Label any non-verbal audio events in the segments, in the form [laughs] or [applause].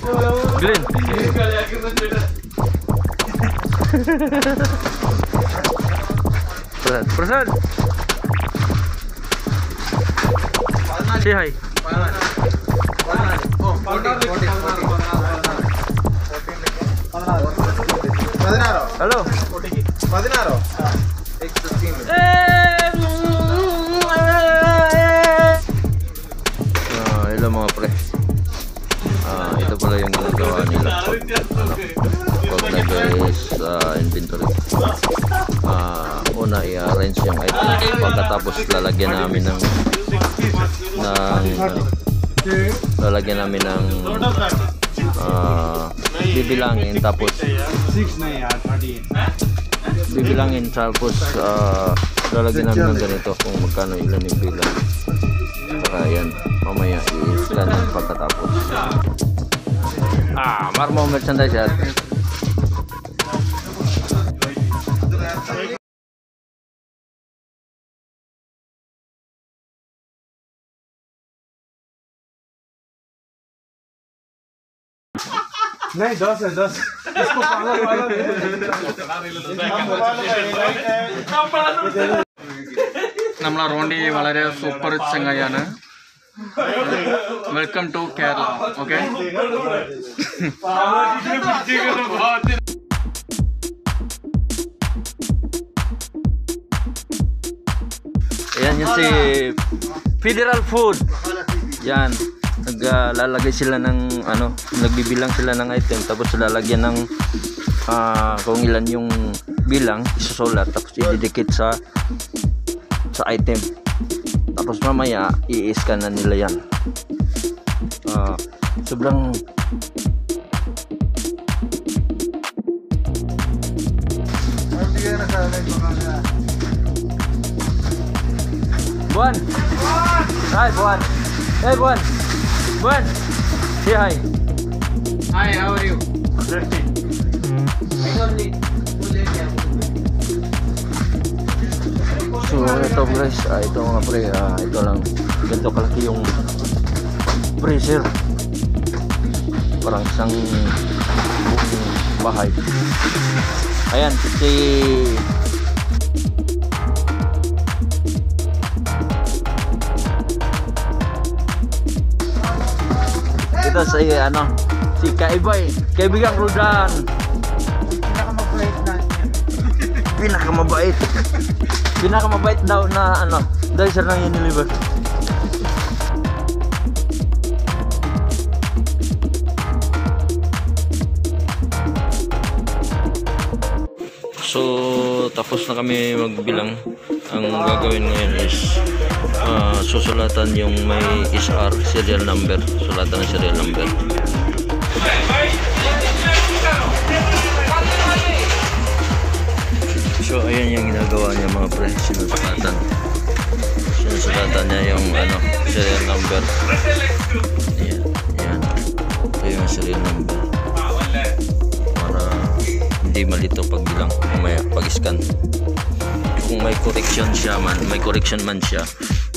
Green. Prasad, Prasad. Say hi. Hello പതിനാറോ pagkatapos lalagyan namin ng ng lalagyan namin ng ah, bibilangin. Tapos bibilangin tapos ah, lalagyan namin ng ganito kung magkano ilan yung bilang. Saka yan mamaya i-scan pagkatapos. Ah marmo merchandise yan नहीं दस है दस इसको पागल वाला നമ്മളെ റോണ്ടി വളരെ സൂപ്പർ ചങ്ങായാണ് welcome to Kerala okay Ayan yung si Federal Food. Yan. Naglalagay sila ng ano, nagbibilang sila ng item tapos lalagyan ng ah, kung ilan yung bilang isusulat tapos ididikit sa sa item. Tapos mamaya i-scan na nila yan. Ah, sobrang Buwan! Hi, Buwan! Hey, Buwan! What? Say hi. Hi, how are you? Justin. So ito guys, ah, ito mga pre, ah, ito lang ganito kalaki yung freezer parang isang bahay ayan si ito si ano, si Kaibay, kaibigang Rodan. Pinakamabait. Pinakamabait daw na ano, dahil sir ng Unilever. So, tapos na kami magbilang. Ang gagawin ngayon is uh, susulatan yung may SR serial number. Sulatan ng serial number. So, ayan yung ginagawa niya mga pre. Sinusulatan. Sinusulatan niya yung ano, serial number. Ayan. Ayan. Ito yung serial number. Hindi malito pag bilang mamaya pag-scan. Kung may correction siya man, may correction man siya,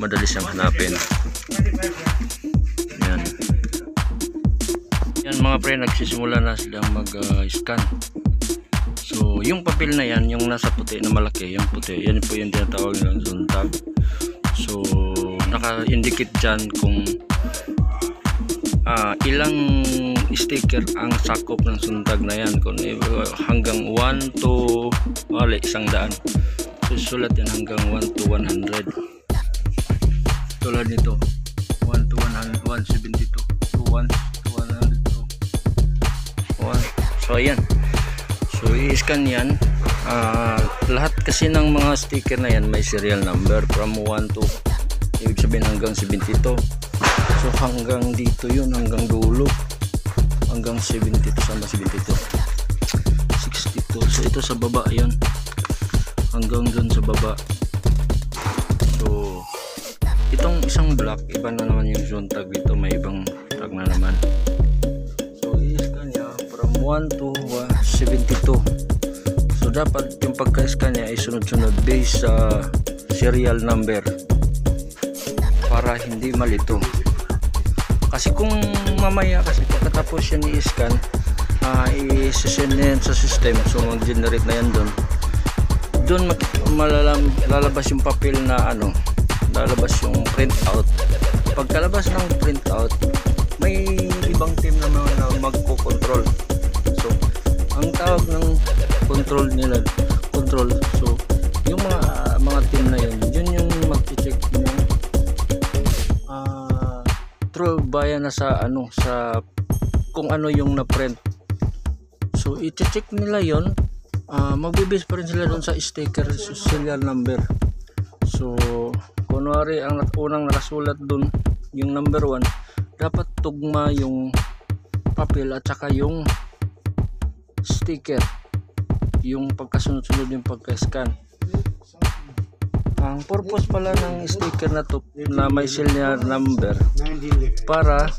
madali siyang hanapin. Yan. Yan mga pre, nagsisimula na silang mag-scan. So, yung papel na yan, yung nasa puti na malaki, yung puti, yan po yung tinatawag nilang zone tag. So, naka-indicate dyan kung ah, ilang sticker ang sakop ng suntag na yan. Kung hanggang 1 to, wala, isang daan. So, sulat yan hanggang 1 to 100. Tulad nito, 1 to 100, 172, to 1 to 100 to 1. So, ayan. So, i-scan yan. Ah, lahat kasi ng mga sticker na yan may serial number from 1 to ibig sabihin hanggang 72. So, hanggang dito yun, hanggang dulo. Hanggang 72 sama 72. 62. So, ito sa baba yun. Hanggang dun sa baba. So, itong isang block, iba na naman yung zone tag dito. May ibang tag na naman. So, i-scan niya from 1 to 172. So, dapat yung pagka-scan niya ay sunod-sunod based sa serial number para hindi malito. Kasi kung mamaya kasi pagkatapos yan i-scan, uh, i-send na sa system. So, mag-generate na yan doon. Doon malalam, lalabas yung papel na ano, lalabas yung printout. Pagkalabas ng printout, may ibang team naman na magko-control. So, ang tawag ng control nila, control. So, yung mga mga team na yun, yun yung true bayan na sa ano sa kung ano yung na-print. So, i-check nila yon uh, magbibase pa rin sila doon sa sticker serial number. So, kunwari ang unang nakasulat doon, yung number 1, dapat tugma yung papel at saka yung sticker yung pagkasunod-sunod yung pagka-scan ang purpose pala ng sticker na to na may serial number para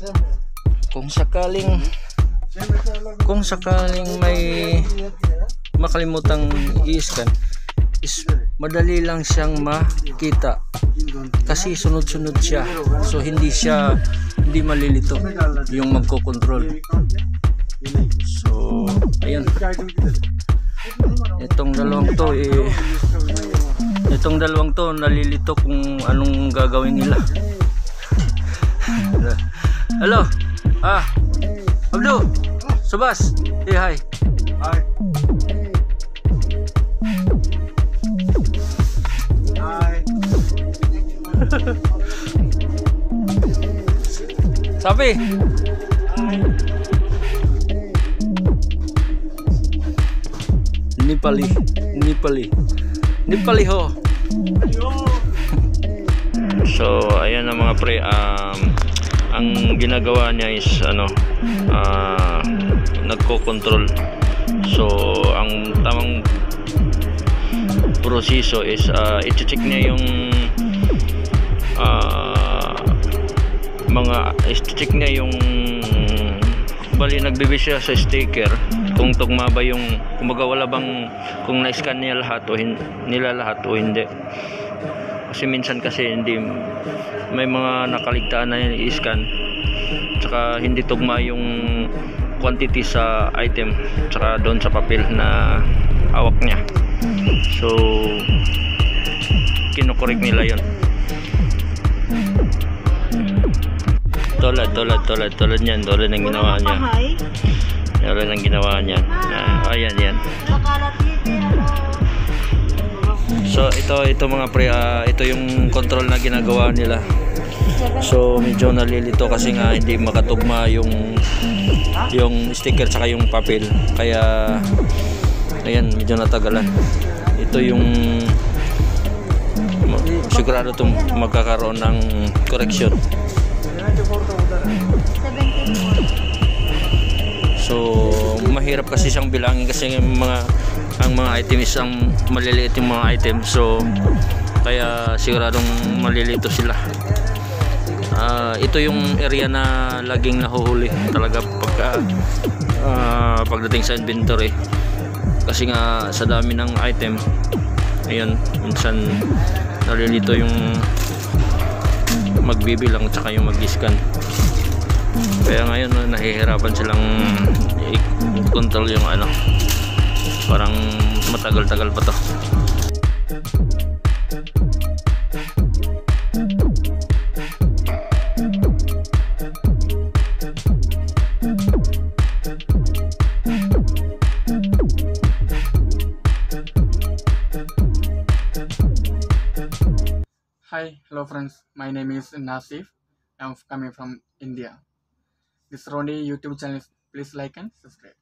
kung sakaling kung sakaling may makalimutang i-scan is madali lang siyang makita. Kasi sunod-sunod siya. So hindi siya hindi malilito yung magko-control so ayun itong dalawang to eh itong dalawang to nalilito kung anong gagawin nila. Hello? Ah Abdu? Subas hey hi. Hi. Hi. sabi? Nipali. Nipali Nipali ho [laughs] So ayan na mga pre um, ang ginagawa niya is ano ah, nagko-control so ang tamang proseso is uh, i-check niya yung ah, mga i-check niya yung bali nagbibis siya sa sticker. Kung tugma ba yung kumbaga wala bang kung na-scan niya lahat o hin, nila lahat o hindi. Kasi minsan kasi hindi may mga nakaligtaan na i-scan. Tsaka hindi tugma yung quantity sa item. Tsaka doon sa papel na hawak niya. So kinokorek nila yon tulad tulad tulad tulad niyan tulad ng ginawa niya tulad ng ginawa niya ah, ayan yan So ito ito mga pre ah, ito yung control na ginagawa nila. So medyo nalilito kasi nga hindi makatugma yung yung sticker saka yung papel. Kaya ayan medyo natagalan. Ito yung sigurado itong magkakaroon ng correction. So mahirap kasi siyang bilangin kasi yung mga ang mga item is ang maliliit yung mga item. So kaya siguradong malilito sila. Ah, ito yung area na laging nahuhuli talaga pagka ah, pagdating sa inventory. Kasi nga sa dami ng item ayun minsan nalilito yung magbibilang at saka yung mag-scan kaya ngayon nahihirapan silang i-control yung ano parang matagal-tagal pa to Hi, hello friends. My name is Nasif. I'm coming from India. This Rondi YouTube channel, please like and subscribe.